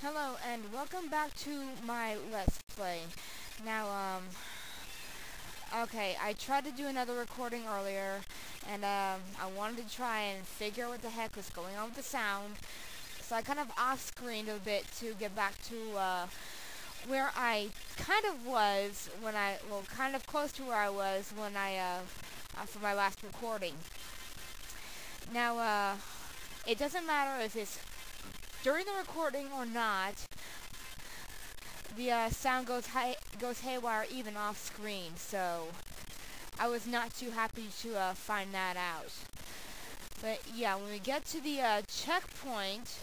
Hello and welcome back to my Let's Play. Now, um, okay, I tried to do another recording earlier, and um, I wanted to try and figure out what the heck was going on with the sound. So I kind of off-screened a bit to get back to uh, where I kind of was when I, well, kind of close to where I was when I, uh, for my last recording. Now, uh, it doesn't matter if it's during the recording or not, the uh, sound goes hay goes haywire even off screen. So I was not too happy to uh, find that out. But yeah, when we get to the uh, checkpoint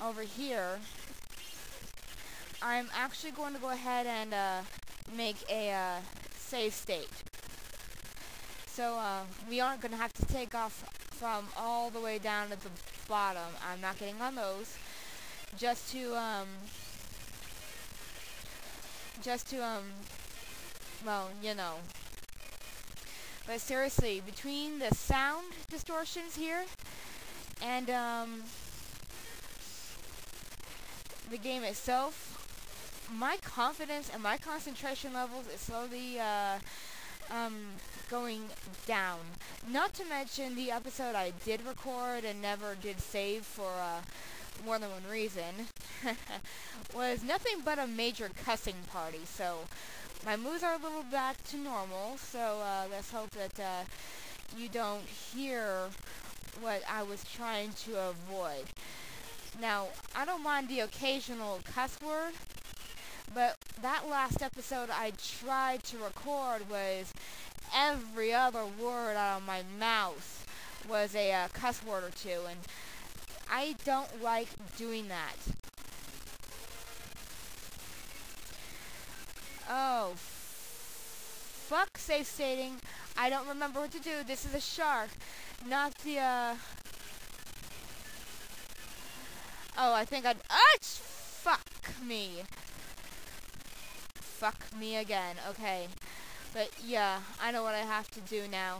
over here, I'm actually going to go ahead and uh, make a uh, save state. So uh, we aren't going to have to take off from all the way down at the bottom. I'm not getting on those. Just to, um, just to, um, well, you know. But seriously, between the sound distortions here and, um, the game itself, my confidence and my concentration levels is slowly, uh, um, going down. Not to mention the episode I did record and never did save for uh, more than one reason was nothing but a major cussing party. So my moves are a little back to normal. So uh, let's hope that uh, you don't hear what I was trying to avoid. Now, I don't mind the occasional cuss word, but that last episode I tried to record was every other word out of my mouth was a uh, cuss word or two, and I don't like doing that. Oh, fuck save stating. I don't remember what to do. This is a shark, not the, uh... Oh, I think I'd... Ah, fuck me. Fuck me again. Okay. But yeah, I know what I have to do now.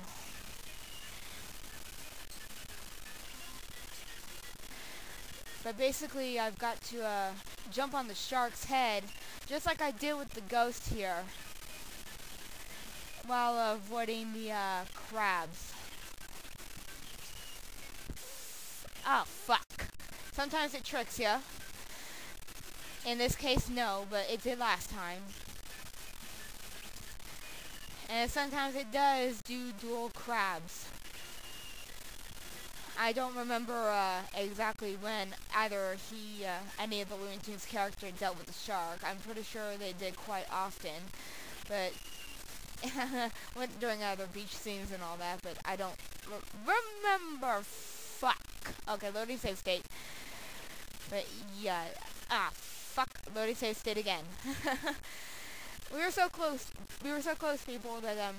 But basically, I've got to uh, jump on the shark's head, just like I did with the ghost here, while avoiding the uh, crabs. Oh, fuck. Sometimes it tricks you. In this case, no, but it did last time. And sometimes it does do dual crabs. I don't remember uh, exactly when either he, uh, any of the Looney Tunes characters dealt with the shark. I'm pretty sure they did quite often, but when doing other beach scenes and all that. But I don't remember. Fuck. Okay, loading save state. But yeah, ah, fuck. Loading save state again. we were so close. We were so close, people, that um,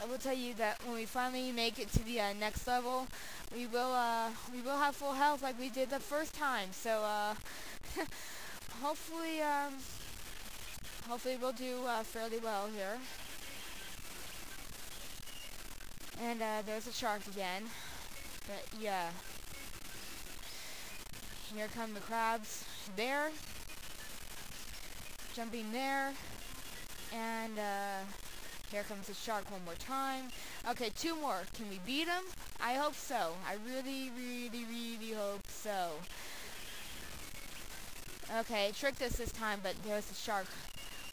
I will tell you that when we finally make it to the uh, next level, we will uh, we will have full health like we did the first time. So uh, hopefully, um, hopefully we'll do uh, fairly well here. And uh, there's a shark again. But yeah. Here come the crabs. There. Jumping there. And uh, here comes the shark one more time. Okay, two more. Can we beat him? I hope so. I really, really, really hope so. Okay, tricked us this time, but there's the shark.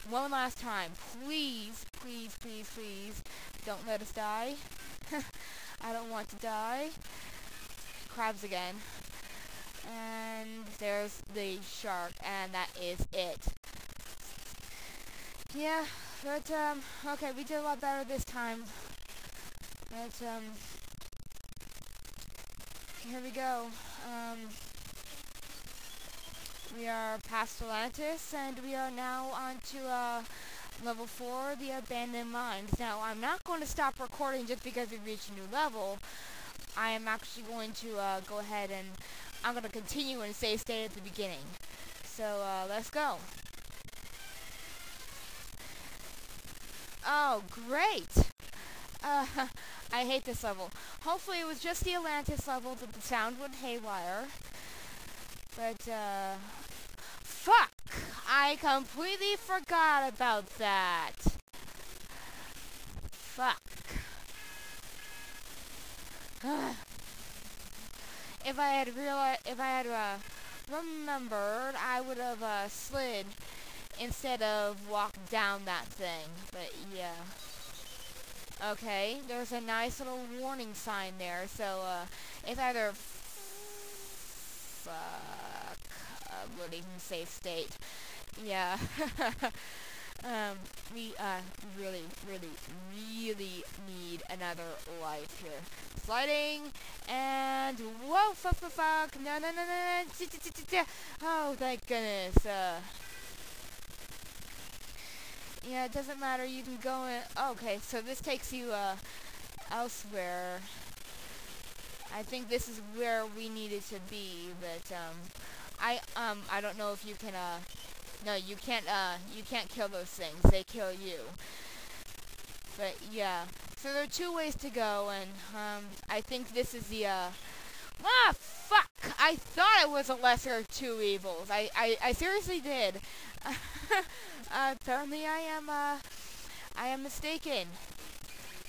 One last time. Please, please, please, please, don't let us die. I don't want to die. Crabs again. And there's the shark, and that is it. Yeah, but, um, okay, we did a lot better this time. But, um, here we go. Um, we are past Atlantis, and we are now on to, uh, level 4, the Abandoned Mines. Now, I'm not going to stop recording just because we reached a new level. I am actually going to, uh, go ahead and I'm going to continue and save state at the beginning. So, uh, let's go. Oh, great! Uh, I hate this level. Hopefully it was just the Atlantis level that the sound went haywire. But, uh, fuck! I completely forgot about that. Fuck. if I had realized, if I had, uh, remembered, I would have, uh, slid instead of walk down that thing. But, yeah. Okay, there's a nice little warning sign there, so, uh, it's either fuck, uh, would even save state. Yeah. um, we, uh, really, really, really need another life here. Sliding, and, whoa, fuck, fuck, fuck, no, no, no, no, no, oh, thank goodness, uh, yeah, it doesn't matter, you can go in, okay, so this takes you, uh, elsewhere. I think this is where we needed to be, but, um, I, um, I don't know if you can, uh, no, you can't, uh, you can't kill those things, they kill you. But, yeah, so there are two ways to go, and, um, I think this is the, uh, ah, fuck, I thought it was a lesser of two evils, I, I, I seriously did. uh, apparently I am, uh, I am mistaken.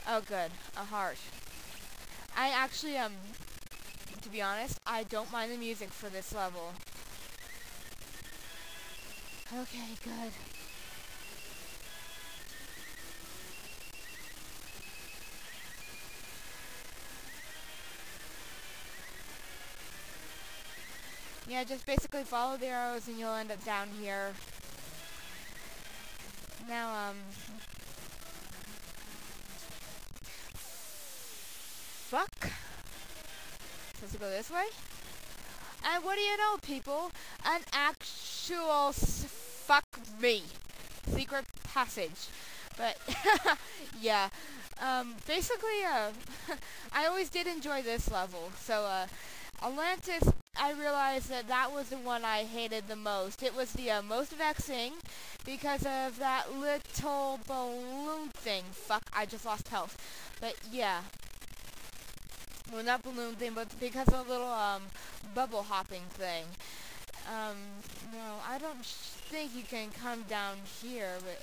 Oh, good. A heart. I actually, um, to be honest, I don't mind the music for this level. Okay, good. Yeah, just basically follow the arrows and you'll end up down here. Now, um... Fuck. Supposed to go this way? And what do you know, people? An actual fuck me secret passage. But, yeah. Um, basically, uh, I always did enjoy this level. So, uh, Atlantis I realized that that was the one I hated the most. It was the uh, most vexing because of that little balloon thing. Fuck, I just lost health. But yeah. Well, not balloon thing, but because of the little um, bubble hopping thing. Um, no, I don't think you can come down here, but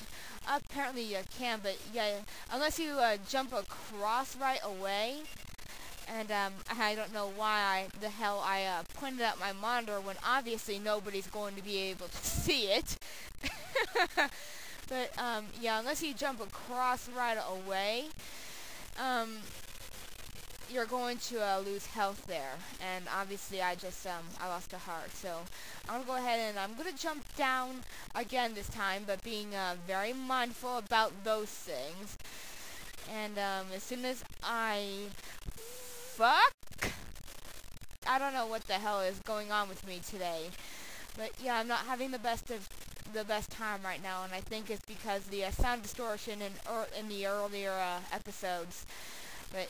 apparently you can, but yeah, unless you uh, jump across right away, and um, I don't know why I, the hell I uh, pointed out my monitor when obviously nobody's going to be able to see it. but um, yeah, unless you jump across right away, um, you're going to uh, lose health there. And obviously I just, um, I lost a heart. So I'm to go ahead and I'm going to jump down again this time, but being uh, very mindful about those things. And um, as soon as I fuck? I don't know what the hell is going on with me today. But yeah, I'm not having the best of the best time right now, and I think it's because the uh, sound distortion in er, in the earlier uh, episodes. But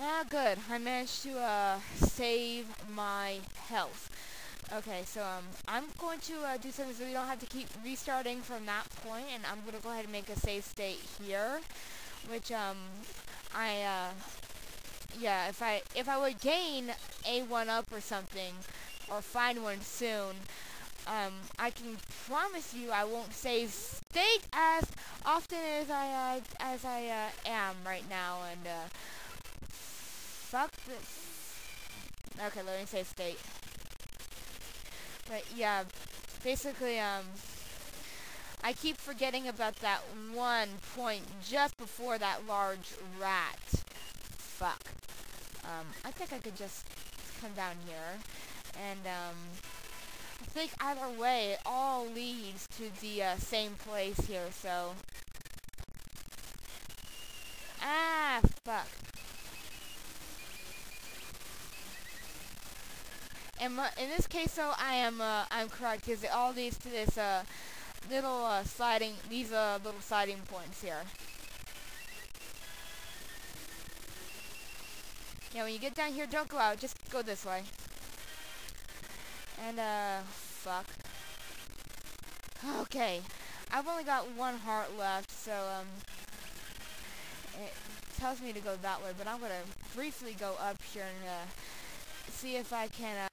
ah, good. I managed to uh, save my health. Okay, so um, I'm going to uh, do something so we don't have to keep restarting from that point, and I'm going to go ahead and make a save state here, which um, I, uh, yeah, if I, if I would gain a 1-up or something, or find one soon, um, I can promise you I won't save state as often as I, uh, as I, uh, am right now, and, uh, fuck this. Okay, let me save state. But, yeah, basically, um, I keep forgetting about that one point just before that large rat. Fuck. Um, I think I could just come down here. And, um, I think either way, it all leads to the uh, same place here, so... Ah, fuck. In, in this case, though, I am, uh, I'm correct, because it all leads to this, uh, little uh, sliding, these uh, little sliding points here. Yeah, when you get down here, don't go out, just go this way. And, uh, fuck. Okay, I've only got one heart left, so, um, it tells me to go that way, but I'm gonna briefly go up here and, uh, see if I can